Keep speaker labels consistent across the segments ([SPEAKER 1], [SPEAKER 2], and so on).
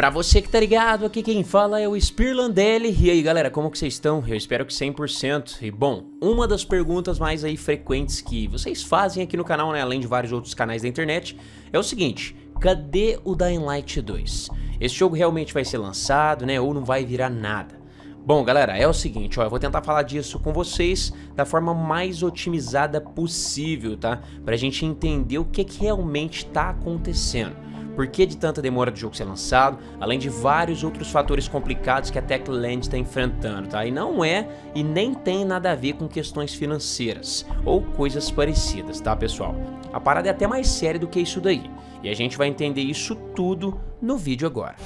[SPEAKER 1] Pra você que tá ligado, aqui quem fala é o Spirlandelli. E aí galera, como que vocês estão? Eu espero que 100%. E bom, uma das perguntas mais aí frequentes que vocês fazem aqui no canal, né, além de vários outros canais da internet, é o seguinte, cadê o Dying Light 2? Esse jogo realmente vai ser lançado, né, ou não vai virar nada? Bom, galera, é o seguinte, ó, eu vou tentar falar disso com vocês da forma mais otimizada possível, tá? Pra gente entender o que, que realmente tá acontecendo por que de tanta demora do jogo ser lançado, além de vários outros fatores complicados que a Techland está enfrentando, tá? E não é e nem tem nada a ver com questões financeiras ou coisas parecidas, tá, pessoal? A parada é até mais séria do que isso daí, e a gente vai entender isso tudo no vídeo agora.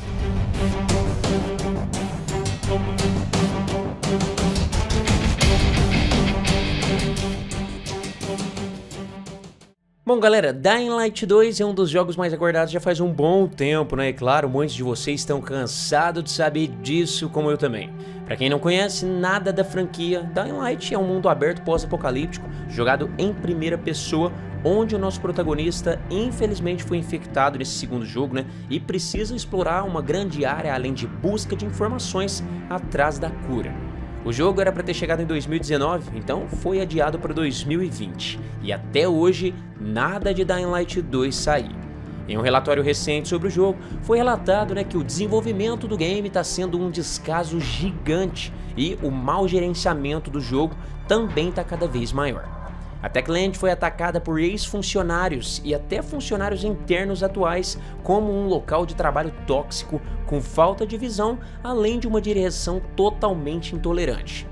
[SPEAKER 1] Bom galera, Dying Light 2 é um dos jogos mais aguardados já faz um bom tempo, né? E claro, muitos de vocês estão cansados de saber disso, como eu também. Para quem não conhece nada da franquia, Dying Light é um mundo aberto pós-apocalíptico, jogado em primeira pessoa, onde o nosso protagonista infelizmente foi infectado nesse segundo jogo, né? E precisa explorar uma grande área além de busca de informações atrás da cura. O jogo era para ter chegado em 2019, então foi adiado para 2020, e até hoje nada de Dying Light 2 sair. Em um relatório recente sobre o jogo, foi relatado né, que o desenvolvimento do game está sendo um descaso gigante e o mau gerenciamento do jogo também está cada vez maior. A Techland foi atacada por ex-funcionários e até funcionários internos atuais como um local de trabalho tóxico com falta de visão, além de uma direção totalmente intolerante.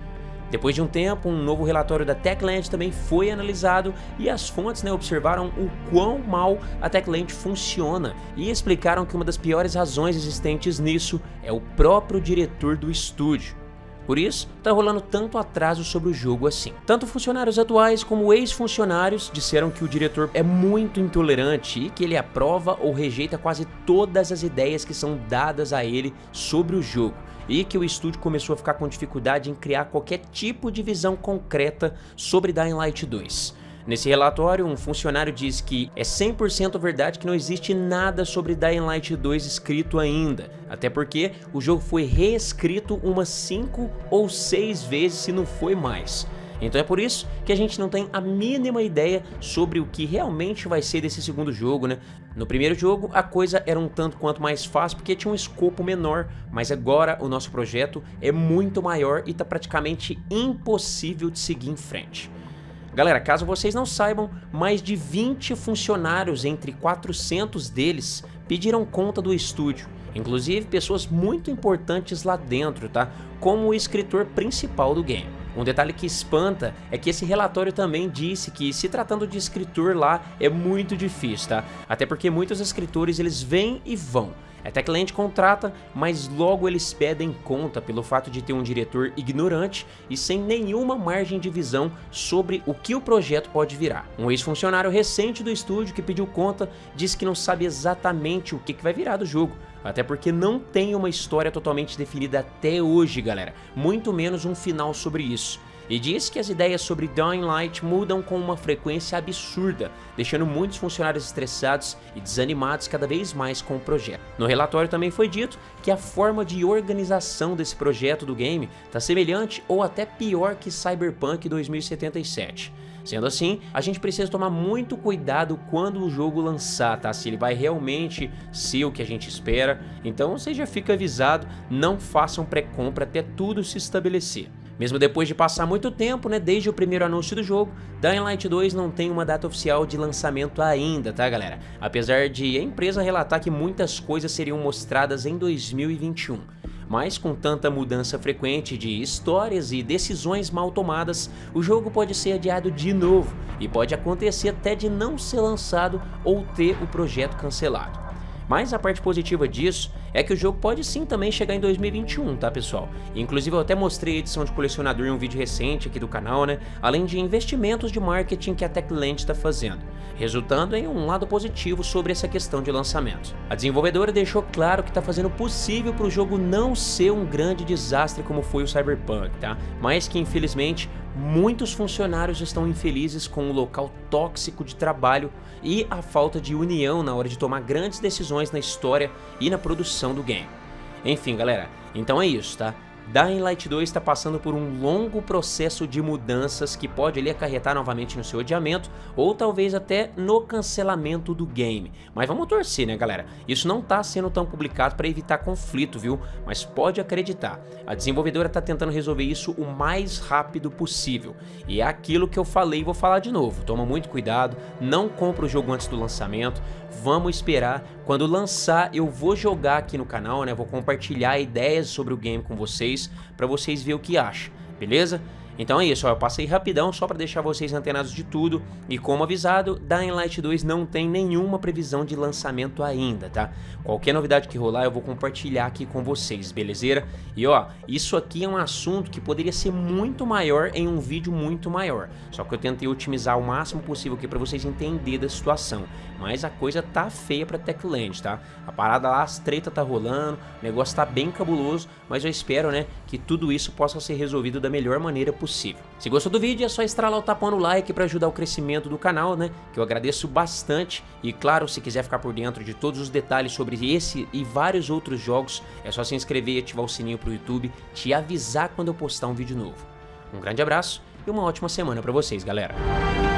[SPEAKER 1] Depois de um tempo, um novo relatório da Techland também foi analisado e as fontes né, observaram o quão mal a Techland funciona e explicaram que uma das piores razões existentes nisso é o próprio diretor do estúdio. Por isso, tá rolando tanto atraso sobre o jogo assim. Tanto funcionários atuais como ex-funcionários disseram que o diretor é muito intolerante e que ele aprova ou rejeita quase todas as ideias que são dadas a ele sobre o jogo e que o estúdio começou a ficar com dificuldade em criar qualquer tipo de visão concreta sobre Dying Light 2. Nesse relatório, um funcionário diz que é 100% verdade que não existe nada sobre Dying Light 2 escrito ainda, até porque o jogo foi reescrito umas 5 ou 6 vezes se não foi mais. Então é por isso que a gente não tem a mínima ideia sobre o que realmente vai ser desse segundo jogo, né? No primeiro jogo a coisa era um tanto quanto mais fácil porque tinha um escopo menor, mas agora o nosso projeto é muito maior e está praticamente impossível de seguir em frente. Galera, caso vocês não saibam, mais de 20 funcionários, entre 400 deles, pediram conta do estúdio. Inclusive pessoas muito importantes lá dentro, tá? Como o escritor principal do game. Um detalhe que espanta é que esse relatório também disse que se tratando de escritor lá é muito difícil, tá? Até porque muitos escritores eles vêm e vão. Até cliente contrata, mas logo eles pedem conta pelo fato de ter um diretor ignorante e sem nenhuma margem de visão sobre o que o projeto pode virar. Um ex-funcionário recente do estúdio que pediu conta disse que não sabe exatamente o que vai virar do jogo, até porque não tem uma história totalmente definida até hoje, galera, muito menos um final sobre isso e diz que as ideias sobre Dying Light mudam com uma frequência absurda, deixando muitos funcionários estressados e desanimados cada vez mais com o projeto. No relatório também foi dito que a forma de organização desse projeto do game está semelhante ou até pior que Cyberpunk 2077. Sendo assim, a gente precisa tomar muito cuidado quando o jogo lançar, tá? Se ele vai realmente ser o que a gente espera. Então você já fica avisado, não façam pré-compra até tudo se estabelecer. Mesmo depois de passar muito tempo, né, desde o primeiro anúncio do jogo, Dying Light 2 não tem uma data oficial de lançamento ainda, tá galera? Apesar de a empresa relatar que muitas coisas seriam mostradas em 2021. Mas com tanta mudança frequente de histórias e decisões mal tomadas, o jogo pode ser adiado de novo e pode acontecer até de não ser lançado ou ter o projeto cancelado. Mas a parte positiva disso é que o jogo pode sim também chegar em 2021, tá pessoal? Inclusive eu até mostrei a edição de colecionador em um vídeo recente aqui do canal, né? Além de investimentos de marketing que a Techland está fazendo. Resultando em um lado positivo sobre essa questão de lançamento. A desenvolvedora deixou claro que está fazendo o possível para o jogo não ser um grande desastre como foi o Cyberpunk, tá? Mas que infelizmente muitos funcionários estão infelizes com o local tóxico de trabalho e a falta de união na hora de tomar grandes decisões na história e na produção do game. Enfim, galera, então é isso, tá? Dying Light 2 está passando por um longo processo de mudanças que pode ali acarretar novamente no seu adiamento ou talvez até no cancelamento do game. Mas vamos torcer, né, galera? Isso não está sendo tão publicado para evitar conflito, viu? Mas pode acreditar, a desenvolvedora está tentando resolver isso o mais rápido possível. E é aquilo que eu falei e vou falar de novo. Toma muito cuidado, não compra o jogo antes do lançamento. Vamos esperar. Quando lançar, eu vou jogar aqui no canal, né? Vou compartilhar ideias sobre o game com vocês, para vocês verem o que acham, beleza? Então é isso, ó, eu passei rapidão só para deixar vocês antenados de tudo e como avisado, Dying Light 2 não tem nenhuma previsão de lançamento ainda, tá? Qualquer novidade que rolar eu vou compartilhar aqui com vocês, belezeira? E ó, isso aqui é um assunto que poderia ser muito maior em um vídeo muito maior, só que eu tentei otimizar o máximo possível aqui para vocês entenderem da situação, mas a coisa tá feia pra Techland, tá? A parada lá, as treta tá rolando, o negócio tá bem cabuloso, mas eu espero, né, que tudo isso possa ser resolvido da melhor maneira possível. Se gostou do vídeo, é só estralar o tapão no like para ajudar o crescimento do canal, né? Que eu agradeço bastante. E claro, se quiser ficar por dentro de todos os detalhes sobre esse e vários outros jogos, é só se inscrever e ativar o sininho pro YouTube te avisar quando eu postar um vídeo novo. Um grande abraço e uma ótima semana para vocês, galera.